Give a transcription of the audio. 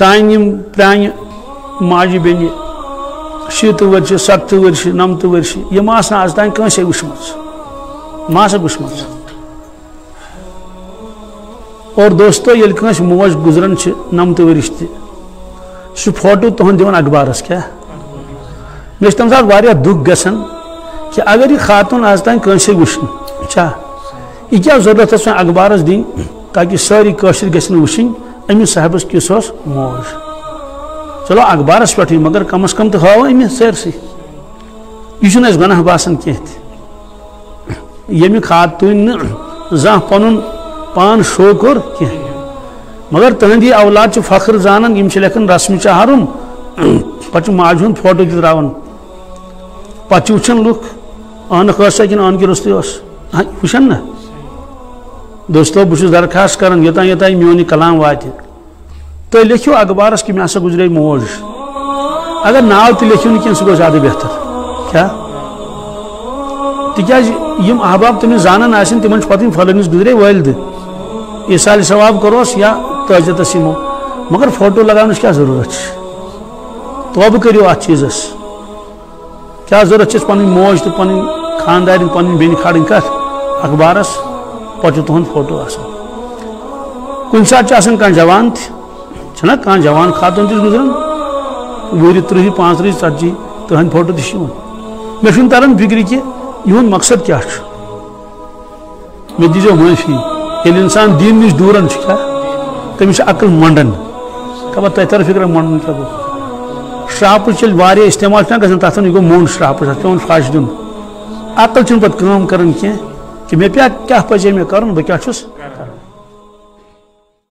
सान प्रान माजि बेन, शीत वर्ष, सत्त वर्ष, नमत वर्ष यम आज तान कंसे वुचम मास वुचम और दोस्तों, ये मोज गुजरन नमत तह फ़ोटो तुहन दिवन अखबारस क्या? मे तम सात दुख ग कि अगर यह खातून आज तान कंसे वुचन यह क्या ज़रूरत अखबारस दिन ताकि सारी कशर गन वुचन अमिस साहबस किस मोज चलो अखबारस पे मगर कम अज कम तो हाव अमिस सरसी यह गनाह बासान कह यमि खातून जह पन शो कोर मगर तहंदी औलाद फख्र जान लेखन रस्म चाहरुन पे माज हूँ फ़ोटो त्रावान पे वुचान लुख अन कि अन कि रुस्त वुचान ना दोस्तों बहुत दरखास्त कर योतान योतान मोन कलाम वात तो लिखियो अखबारस कि मे हसा गुजरे मोज। अगर नाव तो लिखियो ना सह ज़्यादा बेहतर। क्या? तिज अहबाब तमिस जानान तिमन पे फलनिस गुजरे वालद ईसाल सवाब करोस या तजतस यमो मगर फ़ोटो लगान क्या ज़रूरत तोब करो अत चीजस। क्या ज़रूरत पन मोज तो पन खानदार पन बेन खड़ कत अखबारस? पे तुहद फ़ोटो कुन सात कह जवान तना कह जवान खातून तस गुजरान? वह त्रिह पाँच त्रिह ती तहद फ़ोटो तह मे तरन फ़िक्र कि इन मकसद क्या मे दीजो माफ़ी ये इंसान दीन नश दूरन क्या तमिस अकल मंडन खबर तह तर फ़िक्र मंडन क्या गो श्राप इस्तेमाल गो गो मोन श्राप पे फाश दिन। अकल पे कम कर कि मे पे क्या पजे मे कर बह क्या